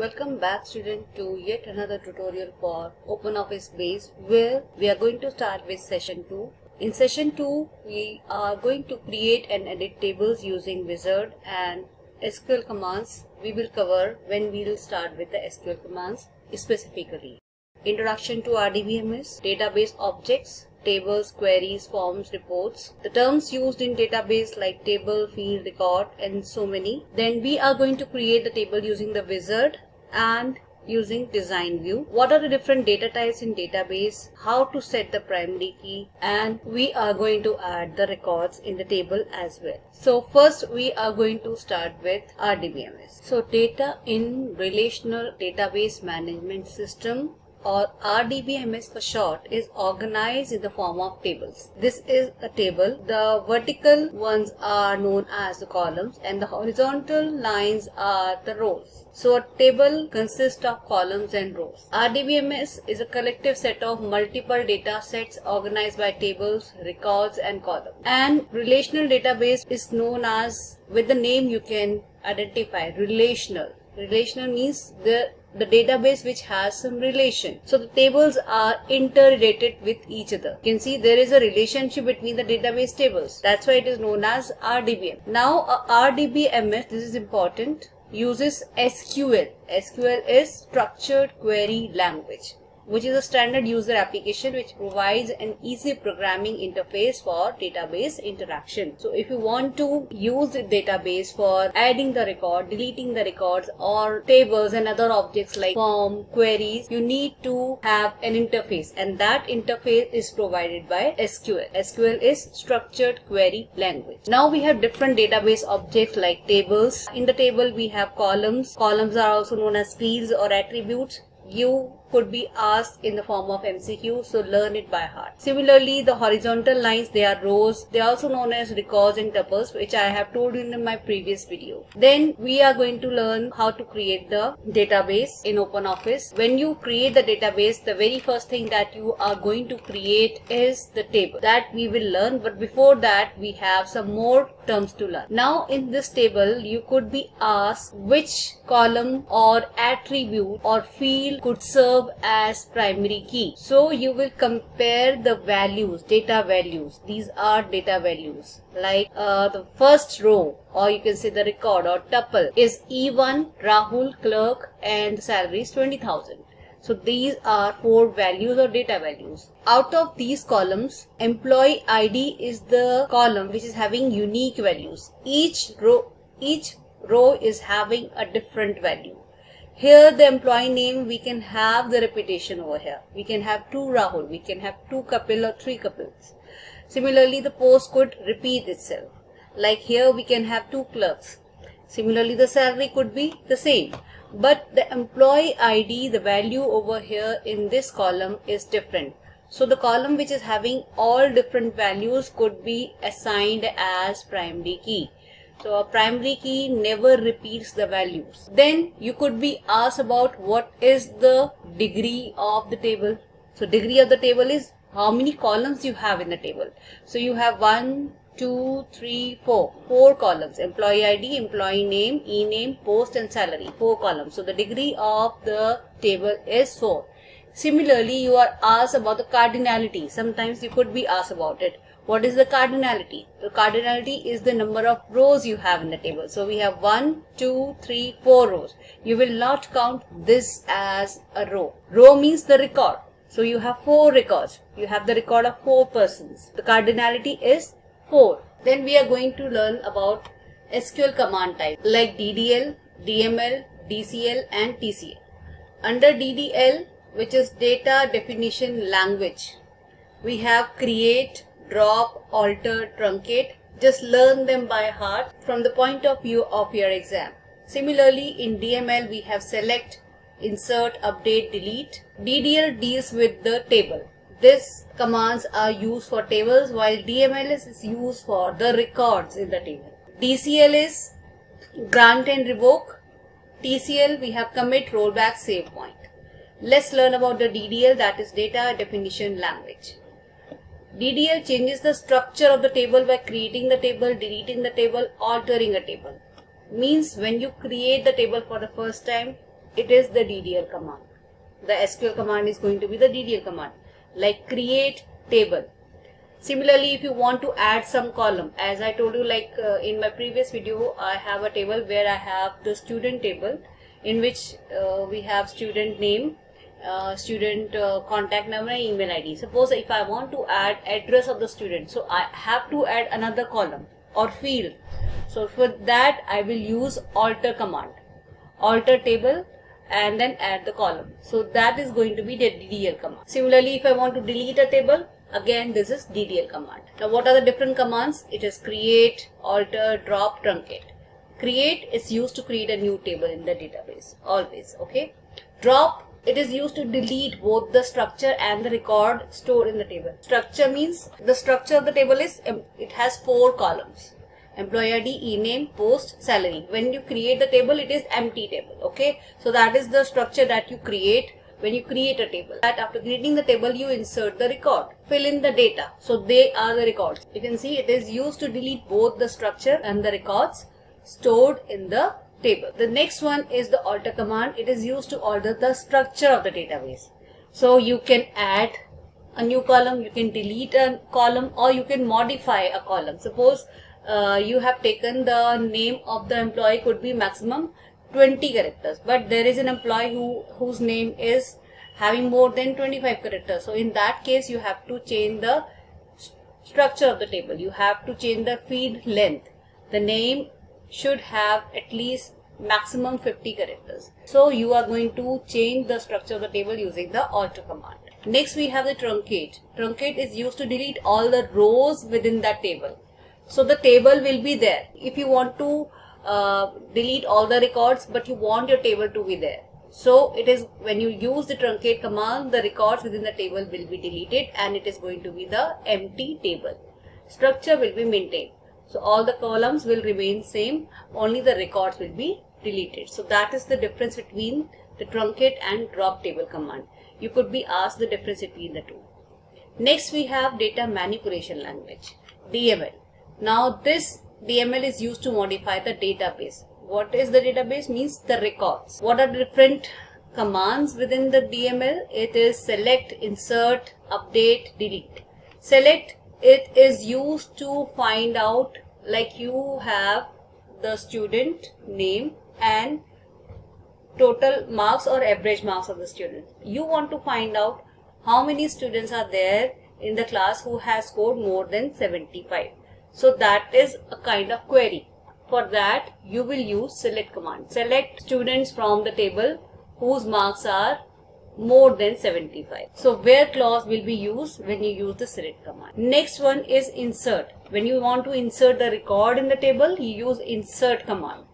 Welcome back student to yet another tutorial for OpenOffice Base where we are going to start with session 2. In session 2 we are going to create and edit tables using wizard and SQL commands we will cover when we will start with the SQL commands specifically. Introduction to RDBMS, database objects, tables, queries, forms, reports, the terms used in database like table, field, record and so many. Then we are going to create the table using the wizard and using design view. What are the different data types in database, how to set the primary key and we are going to add the records in the table as well. So first we are going to start with RDBMS. So data in relational database management system or RDBMS for short is organized in the form of tables. This is a table. The vertical ones are known as the columns and the horizontal lines are the rows. So a table consists of columns and rows. RDBMS is a collective set of multiple data sets organized by tables, records and columns. And relational database is known as with the name you can identify relational. Relational means the the database which has some relation. So the tables are interrelated with each other. You can see there is a relationship between the database tables. That's why it is known as RDBM. Now a RDBMS, this is important, uses SQL. SQL is Structured Query Language which is a standard user application which provides an easy programming interface for database interaction. So if you want to use the database for adding the record, deleting the records or tables and other objects like form, queries, you need to have an interface and that interface is provided by SQL. SQL is structured query language. Now we have different database objects like tables. In the table we have columns. Columns are also known as fields or attributes. You could be asked in the form of MCQ, so learn it by heart. Similarly, the horizontal lines, they are rows. They are also known as records and tuples, which I have told you in my previous video. Then we are going to learn how to create the database in OpenOffice. When you create the database, the very first thing that you are going to create is the table. That we will learn, but before that, we have some more terms to learn. Now, in this table, you could be asked which column or attribute or field could serve serve as primary key. So you will compare the values, data values. These are data values. Like uh, the first row or you can say the record or tuple is E1, Rahul, clerk and salary is 20,000. So these are four values or data values. Out of these columns, employee ID is the column which is having unique values. Each row, each row is having a different value. Here the employee name we can have the repetition over here. We can have two Rahul, we can have two Kapil or three Kapils. Similarly the post could repeat itself. Like here we can have two clerks. Similarly the salary could be the same. But the employee ID, the value over here in this column is different. So the column which is having all different values could be assigned as primary key. So a primary key never repeats the values. Then you could be asked about what is the degree of the table. So degree of the table is how many columns you have in the table. So you have one, two, three, four. Four columns. Employee ID, employee name, e-name, post and salary. Four columns. So the degree of the table is four. Similarly, you are asked about the cardinality. Sometimes you could be asked about it. What is the cardinality? The cardinality is the number of rows you have in the table. So we have 1, 2, 3, 4 rows. You will not count this as a row. Row means the record. So you have 4 records. You have the record of 4 persons. The cardinality is 4. Then we are going to learn about SQL command type like DDL, DML, DCL and TCL. Under DDL which is data definition language we have create, drop, alter, truncate. Just learn them by heart from the point of view of your exam. Similarly, in DML, we have select, insert, update, delete. DDL deals with the table. These commands are used for tables while DML is used for the records in the table. DCL is grant and revoke. TCL we have commit, rollback, save point. Let's learn about the DDL that is data definition language. DDL changes the structure of the table by creating the table, deleting the table, altering a table. Means when you create the table for the first time, it is the DDL command. The SQL command is going to be the DDL command like create table. Similarly, if you want to add some column, as I told you like uh, in my previous video, I have a table where I have the student table in which uh, we have student name, uh, student uh, contact number and email ID. Suppose if I want to add address of the student, so I have to add another column or field. So for that I will use alter command, alter table and then add the column. So that is going to be the DDL command. Similarly, if I want to delete a table, again this is DDL command. Now what are the different commands? It is create, alter, drop, truncate. Create is used to create a new table in the database, always, okay. Drop it is used to delete both the structure and the record stored in the table. Structure means the structure of the table is, it has four columns. Employee ID, e-name, post, salary. When you create the table, it is empty table. Okay. So that is the structure that you create when you create a table. That after creating the table, you insert the record. Fill in the data. So they are the records. You can see it is used to delete both the structure and the records stored in the table. The next one is the alter command. It is used to alter the structure of the database. So you can add a new column, you can delete a column or you can modify a column. Suppose uh, you have taken the name of the employee could be maximum 20 characters but there is an employee who whose name is having more than 25 characters. So in that case you have to change the structure of the table. You have to change the field length. The name should have at least maximum 50 characters. So you are going to change the structure of the table using the alter command. Next we have the truncate. Truncate is used to delete all the rows within that table. So the table will be there. If you want to uh, delete all the records but you want your table to be there. So it is when you use the truncate command the records within the table will be deleted and it is going to be the empty table. Structure will be maintained. So all the columns will remain same, only the records will be deleted. So that is the difference between the truncate and drop table command. You could be asked the difference between the two. Next we have data manipulation language, DML. Now this DML is used to modify the database. What is the database? Means the records. What are different commands within the DML? It is select, insert, update, delete. Select it is used to find out like you have the student name and total marks or average marks of the student. You want to find out how many students are there in the class who has scored more than 75. So that is a kind of query. For that you will use select command. Select students from the table whose marks are more than 75. So where clause will be used when you use the select command. Next one is insert. When you want to insert the record in the table, you use insert command.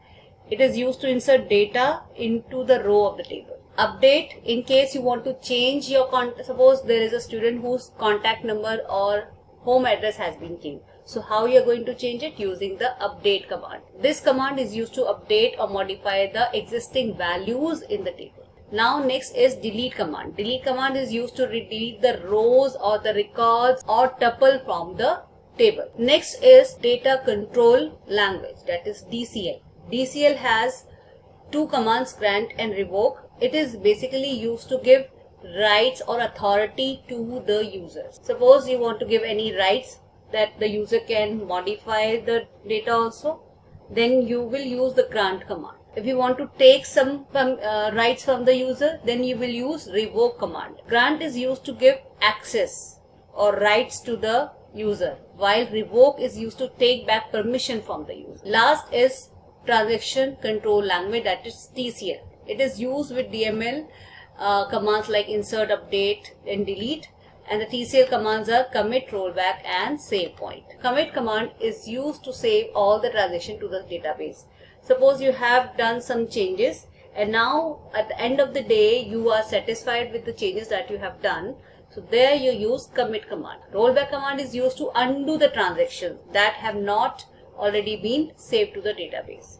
It is used to insert data into the row of the table. Update in case you want to change your contact. Suppose there is a student whose contact number or home address has been changed. So how you are going to change it? Using the update command. This command is used to update or modify the existing values in the table. Now next is delete command. Delete command is used to delete the rows or the records or tuple from the table. Next is data control language that is DCL. DCL has two commands grant and revoke. It is basically used to give rights or authority to the users. Suppose you want to give any rights that the user can modify the data also then you will use the grant command if you want to take some uh, rights from the user, then you will use revoke command. Grant is used to give access or rights to the user, while revoke is used to take back permission from the user. Last is transaction control language that is TCL. It is used with DML uh, commands like insert, update and delete and the TCL commands are commit, rollback and save point. Commit command is used to save all the transaction to the database. Suppose you have done some changes and now at the end of the day you are satisfied with the changes that you have done. So there you use commit command. Rollback command is used to undo the transactions that have not already been saved to the database.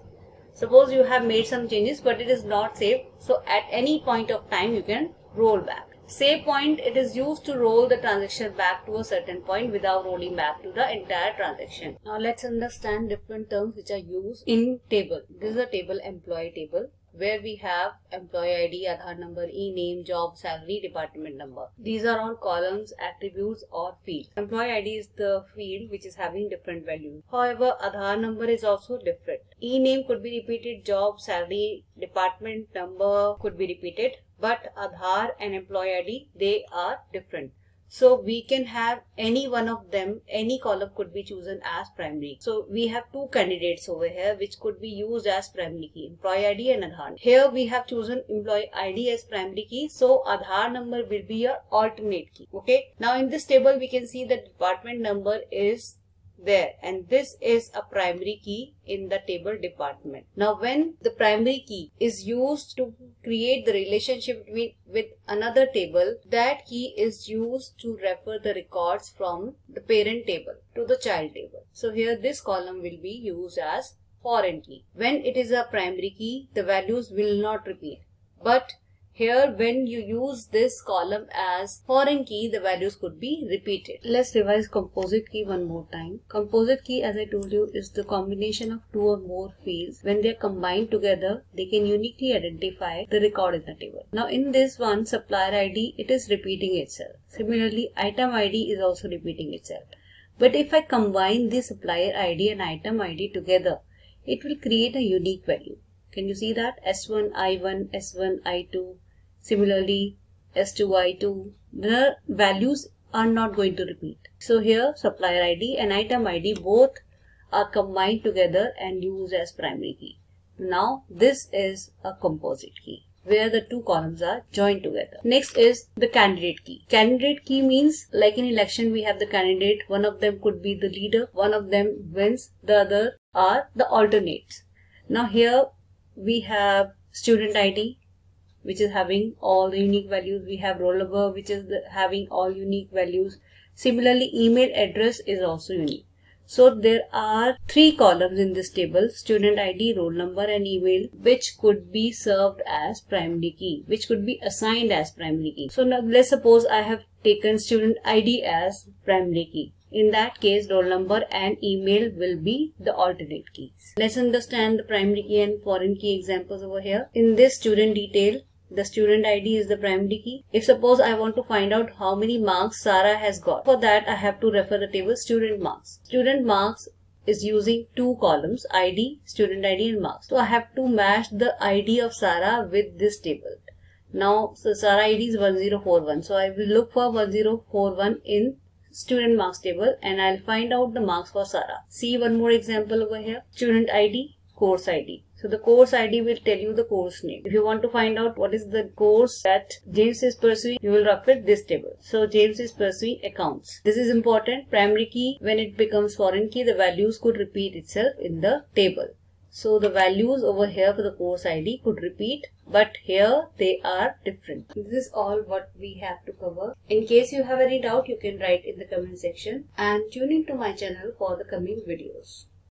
Suppose you have made some changes but it is not saved. So at any point of time you can roll back. Save point, it is used to roll the transaction back to a certain point without rolling back to the entire transaction. Now let's understand different terms which are used in table. This is a table employee table where we have employee ID, Aadhaar number, e-name, job, salary, department number. These are all columns, attributes or fields. Employee ID is the field which is having different values. However, Aadhaar number is also different. E-name could be repeated, job, salary, department number could be repeated, but Aadhaar and employee ID, they are different. So we can have any one of them, any column could be chosen as primary. So we have two candidates over here which could be used as primary key, employee ID and Aadhaar. Here we have chosen employee ID as primary key. So Aadhaar number will be your alternate key. Okay. Now in this table we can see the department number is there and this is a primary key in the table department. Now when the primary key is used to create the relationship between with another table that key is used to refer the records from the parent table to the child table. So here this column will be used as foreign key. When it is a primary key the values will not repeat but here when you use this column as foreign key, the values could be repeated. Let's revise composite key one more time. Composite key as I told you is the combination of two or more fields. When they are combined together, they can uniquely identify the record in the table. Now in this one supplier ID, it is repeating itself. Similarly, item ID is also repeating itself. But if I combine the supplier ID and item ID together, it will create a unique value. Can you see that? S1, I1, S1, I2, Similarly, S2, Y2, the values are not going to repeat. So here supplier ID and item ID both are combined together and used as primary key. Now this is a composite key where the two columns are joined together. Next is the candidate key. Candidate key means like in election we have the candidate, one of them could be the leader, one of them wins, the other are the alternates. Now here we have student ID, which is having all the unique values. We have roll number which is the, having all unique values. Similarly, email address is also unique. So there are three columns in this table, student ID, roll number and email, which could be served as primary key, which could be assigned as primary key. So now let's suppose I have taken student ID as primary key. In that case, roll number and email will be the alternate keys. Let's understand the primary key and foreign key examples over here. In this student detail, the student ID is the primary key. If suppose I want to find out how many marks Sarah has got, for that I have to refer the table student marks. Student marks is using two columns ID, student ID and marks. So I have to match the ID of Sarah with this table. Now so Sarah ID is 1041. So I will look for 1041 in student marks table and I'll find out the marks for Sarah. See one more example over here. Student ID, course ID. So the course ID will tell you the course name. If you want to find out what is the course that James is pursuing, you will refer this table. So James is pursuing accounts. This is important. Primary key, when it becomes foreign key, the values could repeat itself in the table. So the values over here for the course ID could repeat, but here they are different. This is all what we have to cover. In case you have any doubt, you can write in the comment section and tune into my channel for the coming videos.